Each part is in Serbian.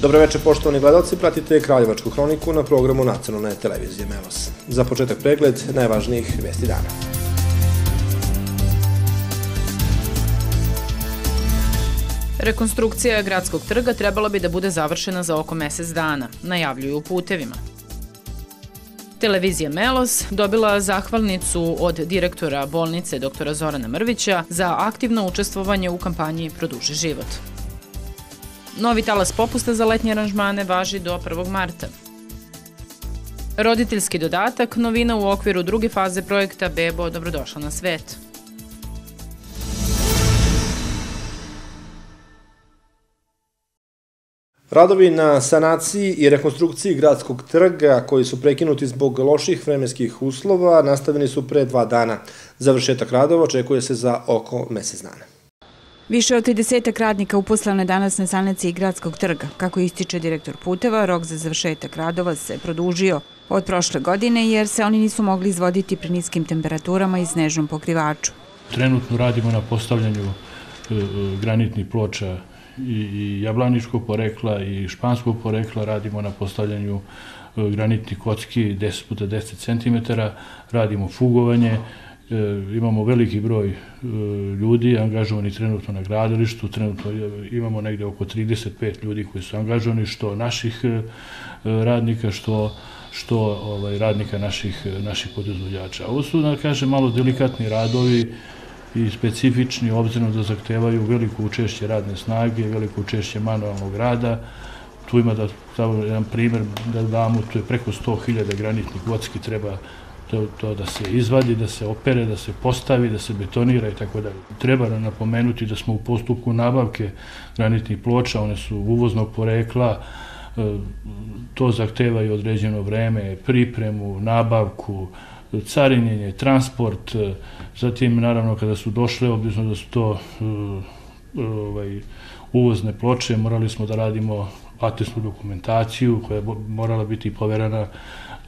Dobro večer, poštovani gledalci, pratite Kraljevačku hroniku na programu nacionalne televizije Melos. Za početak pregled najvažnijih vesti dana. Rekonstrukcija gradskog trga trebala bi da bude završena za oko mesec dana, najavljuju u putevima. Televizija Melos dobila zahvalnicu od direktora bolnice dr. Zorana Mrvića za aktivno učestvovanje u kampanji Produži život. Novi talas popusta za letnje aranžmane važi do 1. marta. Roditeljski dodatak, novina u okviru druge faze projekta Bebo Dobrodošla na svet. Radovi na sanaciji i rekonstrukciji gradskog trga, koji su prekinuti zbog loših vremenskih uslova, nastavljeni su pre dva dana. Završetak radova očekuje se za oko mesec dana. Više od 30 radnika uposlano je danas na sanaciji gradskog trga. Kako ističe direktor puteva, rok za završetak radova se produžio od prošle godine jer se oni nisu mogli izvoditi pri niskim temperaturama i snežnom pokrivaču. Trenutno radimo na postavljanju e, e, granitnih ploča i jablaničkog porekla i španskog porekla, radimo na postavljanju e, granitnih kocki 10 puta 10 cm, radimo fugovanje, imamo veliki broj e, ljudi angažovani trenutno na gradilištu, trenutno imamo negde oko 35 ljudi koji su angažovani, što naših e, radnika, što što ovaj, radnika naših, naših podizvođača. Ovo su, da kažem, malo delikatni radovi i specifični, obzirom da zahtevaju veliko učešće radne snage, veliko učešće manualnog rada. Tu ima da, stavimo jedan primer da damo, tu je preko 100.000 granitnih gocki treba to, to da se izvadi, da se opere, da se postavi, da se betonira i tako dalje. Treba napomenuti da smo u postupku nabavke granitnih ploča, one su uvoznog porekla, e, to zahteva i određeno vreme, pripremu, nabavku, carinjenje, transport, e, zatim naravno kada su došle, obzirom da su to e, ovaj, uvozne ploče, morali smo da radimo atestnu dokumentaciju koja je morala biti poverana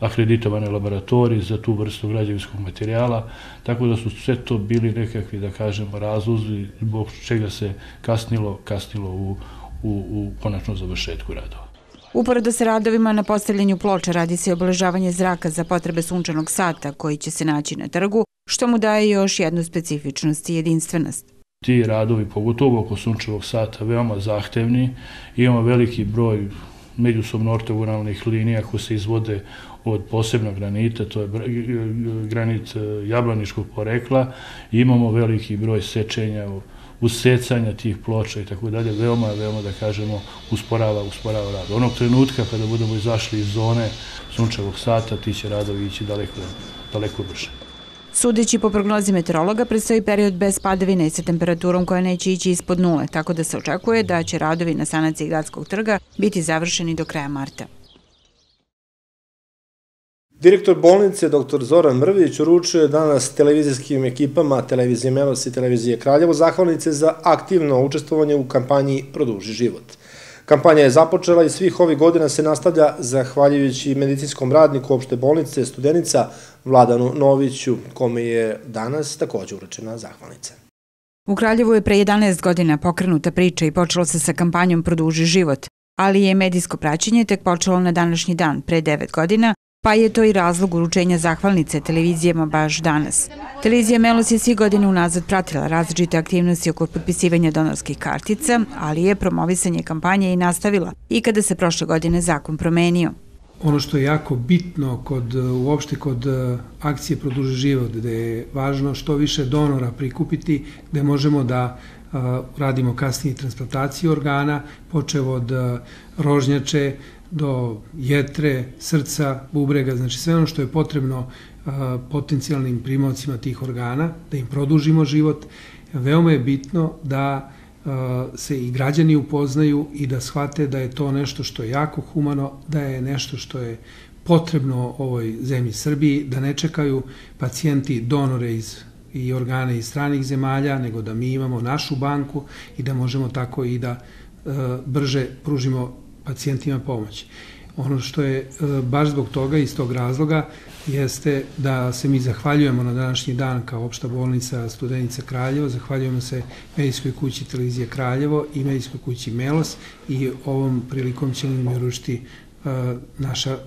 akreditovane laboratorije za tu vrstu građevinskog materijala, tako da su sve to bili nekakvi, da kažemo, razlozi zbog čega se kasnilo, kasnilo u, u, u konačnom završetku radova. Uporedo sa radovima na postavljanju ploča radi se obeležavanje zraka za potrebe sunčanog sata koji će se naći na trgu, što mu daje još jednu specifičnost i jedinstvenost. Ti radovi, pogotovo oko sunčevog sata, veoma zahtevni, imamo veliki broj međusobno ortogonalnih linija koje se izvode od posebnog granita, to je granit e, jablaničkog porekla, imamo veliki broj sečenja, usecanja tih ploča i tako dalje, veoma, veoma da kažemo, usporava, usporava rad. Onog trenutka kada budemo izašli iz zone sunčevog sata, ti će radovi ići daleko, daleko brže. Sudeći po prognozi meteorologa, predstoji period bez padavine i sa temperaturom koja neće ići ispod nule, tako da se očekuje da će radovi na sanaciji gradskog trga biti završeni do kraja marta. Direktor bolnice dr. Zoran Mrvić uručuje danas televizijskim ekipama televizije Melos i televizije Kraljevo zahvalnice za aktivno učestvovanje u kampanji Produži život. Kampanja je započela i svih ovih godina se nastavlja zahvaljujući medicinskom radniku opšte bolnice Studenica Vladanu Noviću, kome je danas takođe uračena zahvalnica. U Kraljevu je pre 11 godina pokrenuta priča i počelo se sa kampanjom Produži život, ali je medijsko praćenje tek počelo na današnji dan, pre 9 godina, Pa je to i razlog uručenja zahvalnice televizijama baš danas. Televizija Melos je svi godine unazad pratila različite aktivnosti oko potpisivanja donorskih kartica, ali je promovisanje kampanje i nastavila i kada se prošle godine zakon promenio. Ono što je jako bitno kod, uopšte kod e, akcije Produži život, gde je važno što više donora prikupiti, gde možemo da uh, radimo kasnije transplantaciju organa, počev od uh, rožnjače, do jetre, srca, bubrega, znači sve ono što je potrebno potencijalnim primocima tih organa, da im produžimo život. Veoma je bitno da se i građani upoznaju i da shvate da je to nešto što je jako humano, da je nešto što je potrebno ovoj zemlji Srbiji, da ne čekaju pacijenti donore iz i organe iz stranih zemalja, nego da mi imamo našu banku i da možemo tako i da e, brže pružimo pacijentima pomoć. Ono što je e, baš zbog toga, iz tog razloga, jeste da se mi zahvaljujemo na današnji dan kao opšta bolnica Studenica Kraljevo, zahvaljujemo se medijskoj kući Televizije Kraljevo i medijskoj kući Melos i ovom prilikom ćemo im uručiti uh, naša,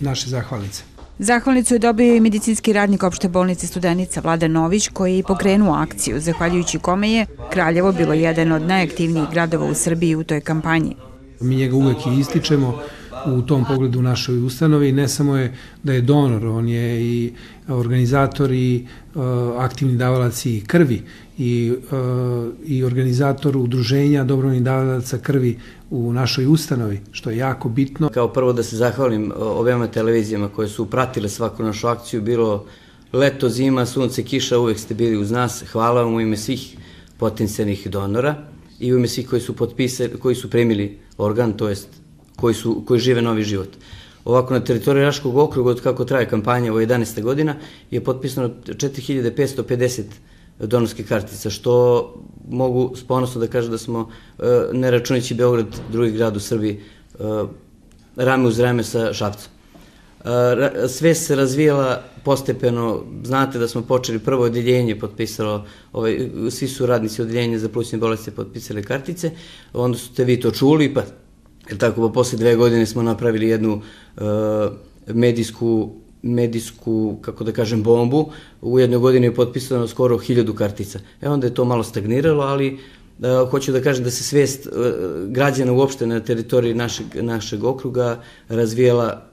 naše zahvalnice. Zahvalnicu je dobio i medicinski radnik opšte bolnice Studenica Vlada Nović koji je pokrenuo akciju, zahvaljujući kome je Kraljevo bilo jedan od najaktivnijih gradova u Srbiji u toj kampanji. Mi njega uvek i ističemo u tom pogledu u našoj ustanovi. Ne samo je da je donor, on je i organizator i uh, aktivni davalac i krvi i, uh, i organizator udruženja dobrovoljnih davalaca krvi u našoj ustanovi, što je jako bitno. Kao prvo da se zahvalim objema televizijama koje su pratile svaku našu akciju, bilo leto, zima, sunce, kiša, uvek ste bili uz nas. Hvala vam u ime svih potencijalnih donora i u ime svih koji su potpisali, koji su premili organ, to jest koji, su, koji žive novi život. Ovako, na teritoriji Raškog okruga, od kako traje kampanja ovo 11. godina, je potpisano 4550 donorskih kartica, što mogu s ponosno da kažem da smo, e, ne računići Beograd, drugi grad u Srbiji, e, rame uz rame sa Šapcom. Sve se razvijala postepeno, znate da smo počeli prvo odeljenje potpisalo, ovaj, svi su radnici odeljenja za plućne bolesti potpisali kartice, onda ste vi to čuli, pa Jer tako, pa posle dve godine smo napravili jednu uh, medijsku medijsku, kako da kažem, bombu. U jednoj godini je potpisano skoro hiljadu kartica. E onda je to malo stagniralo, ali uh, hoću da kažem da se svest uh, građana uopšte na teritoriji našeg, našeg okruga razvijela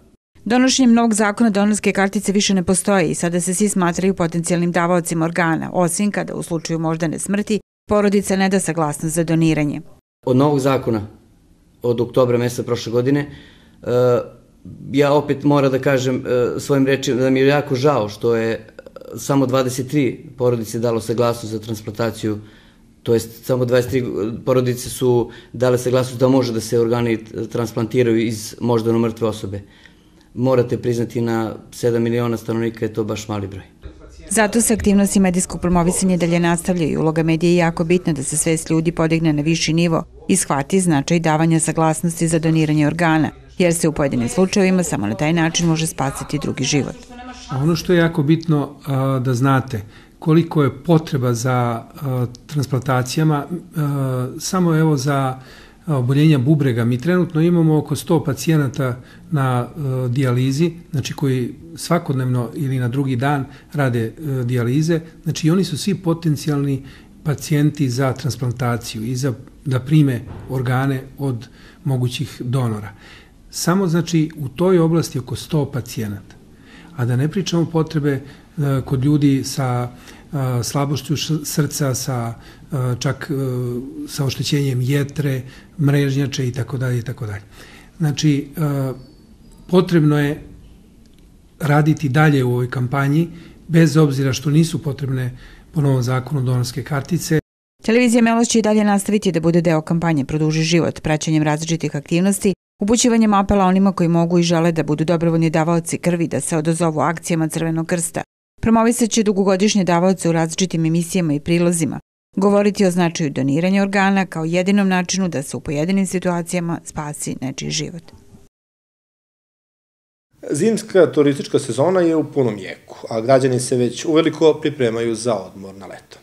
Donošenjem novog zakona donorske kartice više ne postoje i sada se svi smatraju potencijalnim davaocima organa, osim kada u slučaju moždane smrti porodica ne da saglasnost za doniranje. Od novog zakona od oktobra meseca prošle godine. E, ja opet moram da kažem e, svojim rečima da mi je jako žao što je samo 23 porodice dalo saglasnost za transplantaciju to jest samo 23 porodice su dale saglasnost da može da se organi transplantiraju iz moždano mrtve osobe. Morate priznati na 7 miliona stanovnika je to baš mali broj. Zato se aktivnosti medijskog promovisanja dalje nastavljaju. Uloga medija je jako bitna da se svest ljudi podigne na viši nivo i shvati značaj davanja saglasnosti za doniranje organa, jer se u pojedinim slučajevima samo na taj način može spasiti drugi život. A ono što je jako bitno a, da znate, koliko je potreba za a, transplantacijama, a, samo evo za oboljenja bubrega. Mi trenutno imamo oko 100 pacijenata na uh, dijalizi, znači koji svakodnevno ili na drugi dan rade uh, dijalize, znači oni su svi potencijalni pacijenti za transplantaciju i za da prime organe od mogućih donora. Samo znači u toj oblasti oko 100 pacijenata. A da ne pričamo potrebe uh, kod ljudi sa slabošću srca, sa čak sa oštećenjem jetre, mrežnjače i tako dalje i tako dalje. Znači, potrebno je raditi dalje u ovoj kampanji, bez obzira što nisu potrebne po novom zakonu donorske kartice. Televizija Meloš će i dalje nastaviti da bude deo kampanje Produži život, praćenjem različitih aktivnosti, upućivanjem apela onima koji mogu i žele da budu dobrovoljni davaoci krvi da se odozovu akcijama Crvenog krsta. Promovisat će dugogodišnje davaoce u različitim emisijama i prilozima, govoriti o značaju doniranja organa kao jedinom načinu da se u pojedinim situacijama spasi nečiji život. Zimska turistička sezona je u punom jeku, a građani se već uveliko pripremaju za odmor na leto.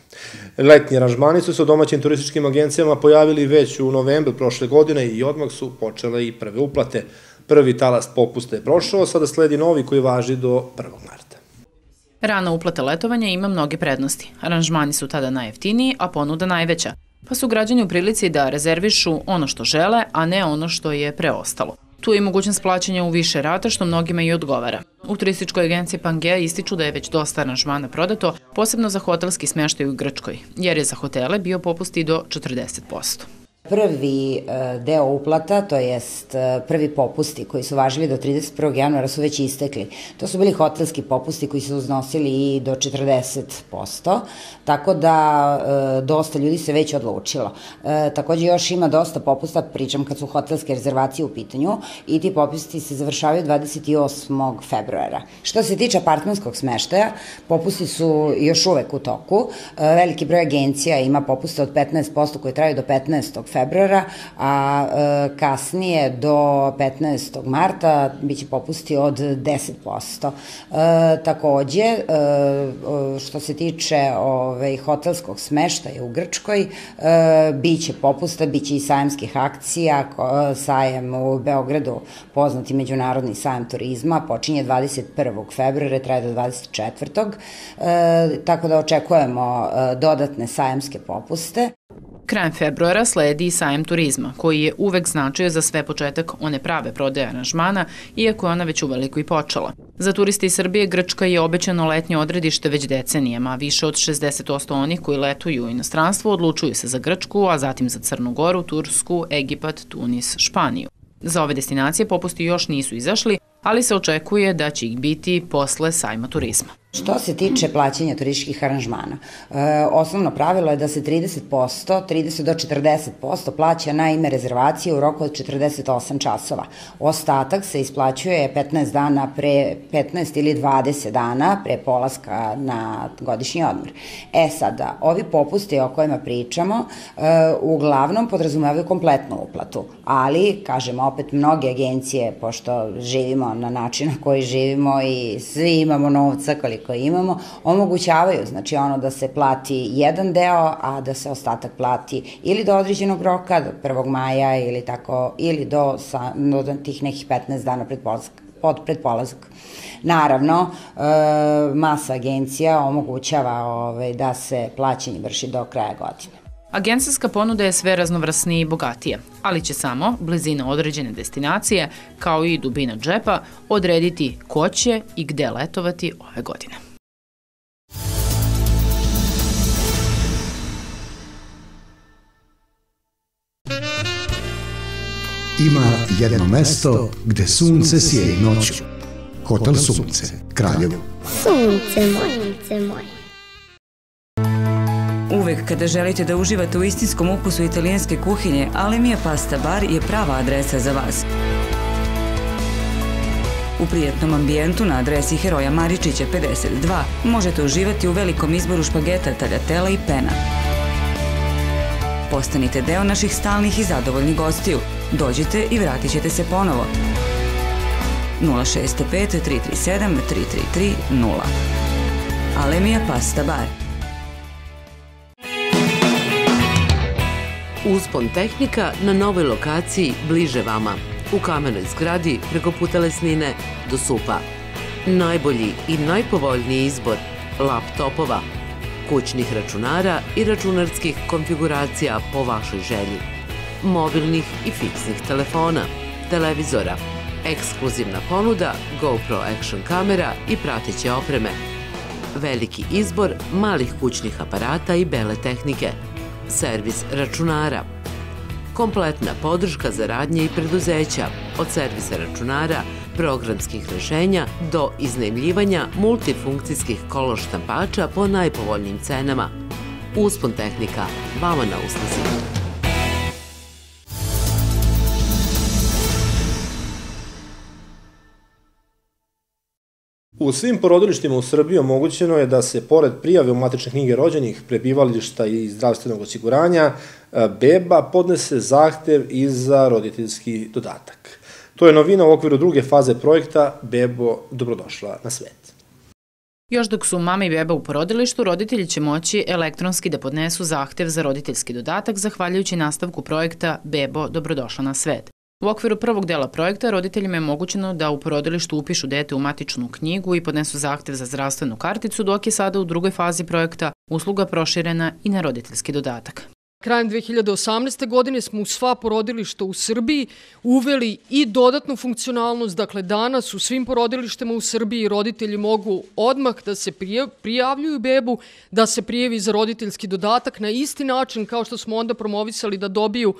Letnji aranžmani su se u domaćim turističkim agencijama pojavili već u novembru prošle godine i odmah su počele i prve uplate. Prvi talas popusta je prošao, sada sledi novi koji važi do 1. marta. Rana uplata letovanja ima mnoge prednosti. Aranžmani su tada najjeftiniji, a ponuda najveća, pa su građani u prilici da rezervišu ono što žele, a ne ono što je preostalo. Tu je mogućnost plaćanja u više rata, što mnogima i odgovara. U turističkoj agenciji Pangea ističu da je već dosta aranžmana prodato, posebno za hotelski smještaj u Grčkoj, jer je za hotele bio popust i do 40%. Prvi e, deo uplata, to jest e, prvi popusti koji su važili do 31. januara su već istekli. To su bili hotelski popusti koji su uznosili i do 40%, tako da e, dosta ljudi se već odlučilo. Takođe još ima dosta popusta, pričam kad su hotelske rezervacije u pitanju i ti popusti se završavaju 28. februara. Što se tiče apartmanskog smeštaja, popusti su još uvek u toku. Veliki broj agencija ima popuste od 15% koje traju do 15. februara, a e, kasnije do 15. marta biće popusti od 10%. E, takođe, e, što se tiče ove, hotelskog smeštaja u Grčkoj, biće popusta, biće i sajamskih akcija, sajem u Beogradu, poznati međunarodni sajem turizma, počinje 21. februara, traje do 24. E, tako da očekujemo dodatne sajamske popuste. Krajem februara sledi i sajem turizma, koji je uvek značio za sve početak one prave prodaje aranžmana, iako je ona već uveliko i počela. Za turiste iz Srbije Grčka je obećano letnje odredište već decenijama, a više od 60% onih koji letuju u inostranstvo odlučuju se za Grčku, a zatim za Crnu Goru, Tursku, Egipat, Tunis, Španiju. Za ove destinacije popusti još nisu izašli, ali se očekuje da će ih biti posle sajma turizma. Što se tiče plaćanja turističkih aranžmana, e, osnovno pravilo je da se 30%, 30 do 40% plaća na ime rezervacije u roku od 48 časova. Ostatak se isplaćuje 15 dana pre, 15 ili 20 dana pre polaska na godišnji odmor. E sada, ovi popusti o kojima pričamo e, uglavnom podrazumevaju kompletnu uplatu, ali, kažemo, opet mnoge agencije, pošto živimo na način na koji živimo i svi imamo novca koliko koje imamo, omogućavaju, znači ono da se plati jedan deo, a da se ostatak plati ili do određenog roka, do 1. maja ili tako, ili do, sa, do tih nekih 15 dana pred polazak. Pod pred polazak. Naravno, e, masa agencija omogućava ovaj, da se plaćanje vrši do kraja godine. Agencijska ponuda je sve raznovrasnije i bogatija, ali će samo blizina određene destinacije, kao i dubina džepa, odrediti ko će i gde letovati ove godine. Ima jedno mesto gde sunce sije noću. Hotel Sunce, Kraljevo. Sunce moje, sunce moje. Uvek kada želite da uživate u istinskom ukusu italijanske kuhinje, Alemija Pasta Bar je prava adresa za vas. U prijetnom ambijentu na adresi Heroja Maričića 52 možete uživati u velikom izboru špageta, taljatela i pena. Postanite deo naših stalnih i zadovoljnih gostiju. Dođite i vratit ćete se ponovo. 065 337 333 0 Alemija Pasta Bar Uspon tehnika na novoj lokaciji bliže vama, u kamenoj zgradi preko puta Lesnine do Supa. Najbolji i najpovoljniji izbor laptopova, kućnih računara i računarskih konfiguracija po vašoj želji, mobilnih i fiksnih telefona, televizora, ekskluzivna ponuda GoPro Action kamera i prateće opreme, veliki izbor malih kućnih aparata i bele tehnike – servis računara, kompletna podrška za radnje i preduzeća, od servisa računara, programskih rešenja do iznajmljivanja multifunkcijskih kolo štampača po najpovoljnijim cenama. Uspon tehnika, vama na usluzi. U svim porodilištima u Srbiji omogućeno je da se, pored prijave u matične knjige rođenih, prebivališta i zdravstvenog osiguranja, e, beba podnese zahtev i za roditeljski dodatak. To je novina u okviru druge faze projekta Bebo dobrodošla na svet. Još dok su mama i beba u porodilištu, roditelji će moći elektronski da podnesu zahtev za roditeljski dodatak zahvaljujući nastavku projekta Bebo dobrodošla na svet. U okviru prvog dela projekta roditeljima je mogućeno da u porodilištu upišu dete u matičnu knjigu i podnesu zahtev za zdravstvenu karticu, dok je sada u drugoj fazi projekta usluga proširena i na roditeljski dodatak. Krajem 2018. godine smo u sva porodilišta u Srbiji uveli i dodatnu funkcionalnost. Dakle, danas u svim porodilištima u Srbiji roditelji mogu odmah da se prijavljuju bebu, da se prijavi za roditeljski dodatak na isti način kao što smo onda promovisali da dobiju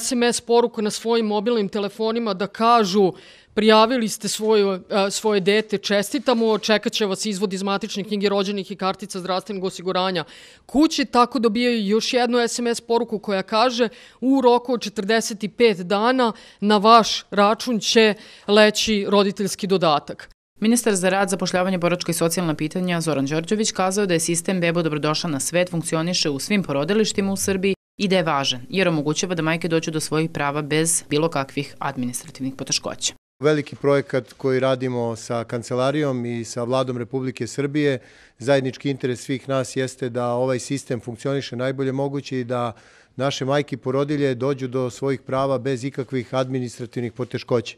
SMS poruku na svojim mobilnim telefonima da kažu prijavili ste svoje, svoje dete, čestitamo, čekat će vas izvod iz matične knjige rođenih i kartica zdravstvenog osiguranja kući, tako dobijaju još jednu SMS poruku koja kaže u roku od 45 dana na vaš račun će leći roditeljski dodatak. Ministar za rad, zapošljavanje, boračka i socijalna pitanja Zoran Đorđević kazao da je sistem Bebo dobrodošla na svet funkcioniše u svim porodilištima u Srbiji i da je važan, jer omogućava da majke dođu do svojih prava bez bilo kakvih administrativnih poteškoća. Veliki projekat koji radimo sa kancelarijom i sa vladom Republike Srbije, zajednički interes svih nas jeste da ovaj sistem funkcioniše najbolje moguće i da naše majke i porodilje dođu do svojih prava bez ikakvih administrativnih poteškoća.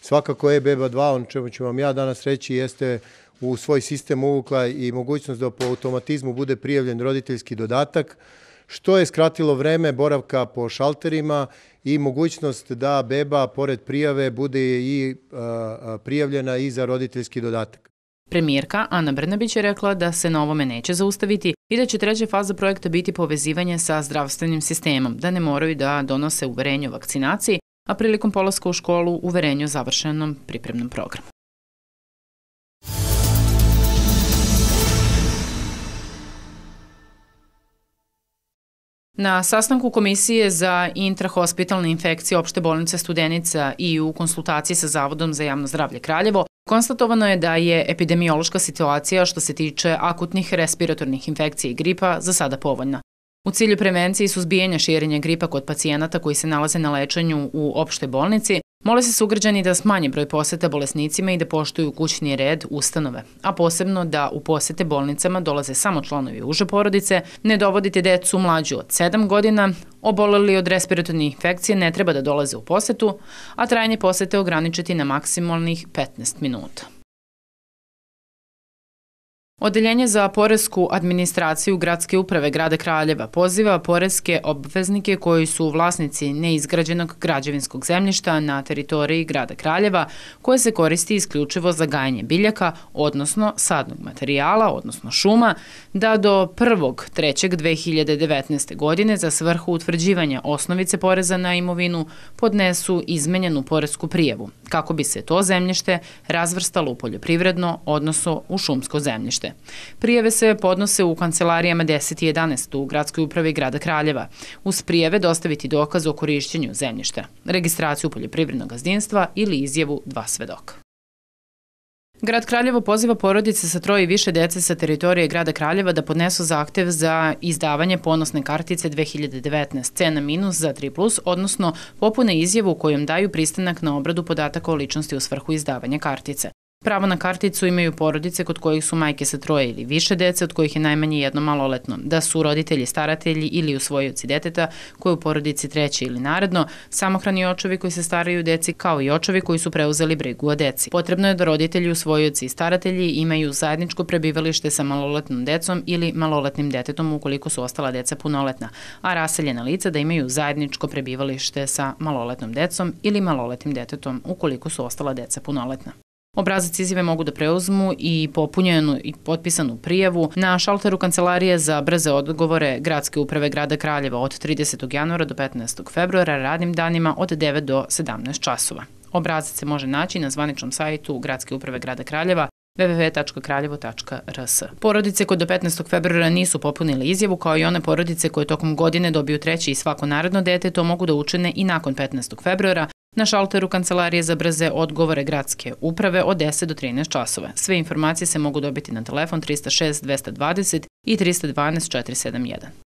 Svakako je Beba 2, on čemu ću vam ja danas reći, jeste u svoj sistem uvukla i mogućnost da po automatizmu bude prijavljen roditeljski dodatak, što je skratilo vreme boravka po šalterima i mogućnost da beba, pored prijave, bude i prijavljena i za roditeljski dodatak. Premijerka Ana Brnabić je rekla da se na ovome neće zaustaviti i da će treća faza projekta biti povezivanje sa zdravstvenim sistemom, da ne moraju da donose uverenje o vakcinaciji, a prilikom polaska u školu uverenje o završenom pripremnom programu. Na sastanku Komisije za intrahospitalne infekcije opšte bolnice Studenica i u konsultaciji sa Zavodom za javno zdravlje Kraljevo konstatovano je da je epidemiološka situacija što se tiče akutnih respiratornih infekcija i gripa za sada povoljna. U cilju prevencije i suzbijanja širenja gripa kod pacijenata koji se nalaze na lečenju u opštoj bolnici, Mole se sugrađani da smanje broj poseta bolesnicima i da poštuju kućni red ustanove, a posebno da u posete bolnicama dolaze samo članovi uže porodice, ne dovodite decu mlađu od 7 godina, oboleli od respiratornih infekcije ne treba da dolaze u posetu, a trajanje posete ograničiti na maksimalnih 15 minuta. Odeljenje za poresku administraciju Gradske uprave grada Kraljeva poziva poreske obveznike koji su vlasnici neizgrađenog građevinskog zemljišta na teritoriji grada Kraljeva koje se koristi isključivo za gajanje biljaka, odnosno sadnog materijala, odnosno šuma, da do 1.3.2019. godine za svrhu utvrđivanja osnovice poreza na imovinu podnesu izmenjenu poresku prijevu, kako bi se to zemljište razvrstalo u poljoprivredno, odnosno u šumsko zemljište. Prijeve se podnose u kancelarijama 10 i 11 u gradskoj upravi grada Kraljeva. Uz prijeve dostaviti dokaz o korišćenju zemljišta, registraciju poljoprivrednog gazdinstva ili izjavu dva svedoka. Grad Kraljevo poziva porodice sa troje i više dece sa teritorije grada Kraljeva da podnesu zahtev za izdavanje ponosne kartice 2019 cena minus za 3+, odnosno popune izjavu kojom daju pristanak na obradu podataka o ličnosti u svrhu izdavanja kartice. Pravo na karticu imaju porodice kod kojih su majke sa troje ili više dece, od kojih je najmanje jedno maloletno, da su roditelji staratelji ili usvojioci deteta koji u porodici treće ili naredno, samohrani očevi koji se staraju deci kao i očevi koji su preuzeli brigu o deci. Potrebno je da roditelji, usvojioci i staratelji imaju zajedničko prebivalište sa maloletnom decom ili maloletnim detetom ukoliko su ostala deca punoletna, a raseljena lica da imaju zajedničko prebivalište sa maloletnom decom ili maloletnim detetom ukoliko su ostala deca punoletna. Obrazac izjave mogu da preuzmu i popunjenu i potpisanu prijavu na šalteru Kancelarije za brze odgovore Gradske uprave grada Kraljeva od 30. januara do 15. februara radnim danima od 9 do 17 časova. Obrazac se može naći na zvaničnom sajtu Gradske uprave grada Kraljeva www.kraljevo.rs. Porodice koje do 15. februara nisu popunile izjavu, kao i one porodice koje tokom godine dobiju treće i svako naredno dete, to mogu da učine i nakon 15. februara, na šalteru Kancelarije za brze odgovore gradske uprave od 10 do 13 časova. Sve informacije se mogu dobiti na telefon 306 220 i 312 471.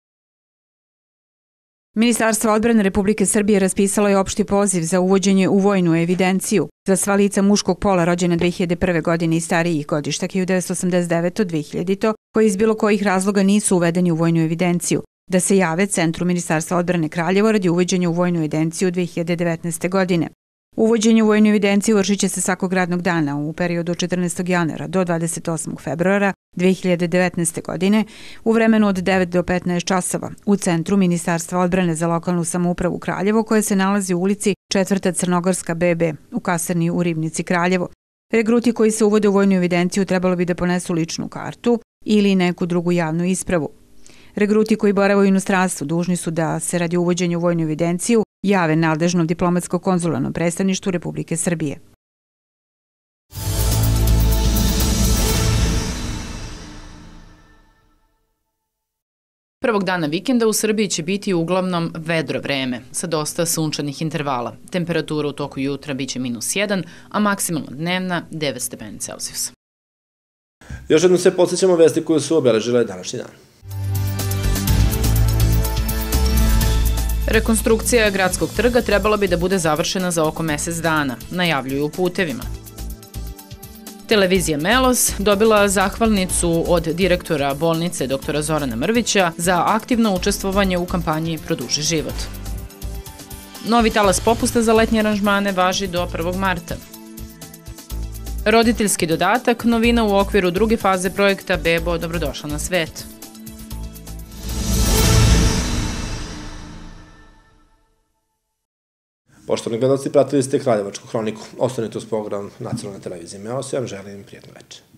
Ministarstvo odbrane Republike Srbije raspisalo je opšti poziv za uvođenje u vojnu evidenciju za sva lica muškog pola rođena 2001. godine i starijih godišta 1989. 2000. koji iz bilo kojih razloga nisu uvedeni u vojnu evidenciju, da se jave Centru Ministarstva odbrane Kraljevo radi uvođenja u vojnu evidenciju 2019. godine. Uvođenje u vojnu evidenciju vršit će se svakog radnog dana u periodu od 14. januara do 28. februara 2019. godine u vremenu od 9 do 15 časova u Centru Ministarstva odbrane za lokalnu samoupravu Kraljevo koje se nalazi u ulici 4. Crnogorska BB u kasarni u Ribnici Kraljevo. Regruti koji se uvode u vojnu evidenciju trebalo bi da ponesu ličnu kartu ili neku drugu javnu ispravu. Regruti koji borave u inostranstvu dužni su da se radi uvođenja u vojnu evidenciju jave nadležnom diplomatsko-konzularnom predstavništvu Republike Srbije. Prvog dana vikenda u Srbiji će biti uglavnom vedro vreme, sa dosta sunčanih intervala. Temperatura u toku jutra biće minus 1, a maksimalna dnevna 9 stepeni Celsijusa. Još jednom se podsjećamo vesti koje su obeležile današnji dan. Rekonstrukcija gradskog trga trebala bi da bude završena za oko mesec dana, najavljuju u putevima. Televizija Melos dobila zahvalnicu od direktora bolnice dr. Zorana Mrvića za aktivno učestvovanje u kampanji Produži život. Novi talas popusta za letnje aranžmane važi do 1. marta. Roditeljski dodatak, novina u okviru druge faze projekta Bebo Dobrodošla na svet. Poštovani gledalci, pratili ste Kraljevačku hroniku. Ostanite uz program nacionalne televizije. Ja vam želim prijetno večer.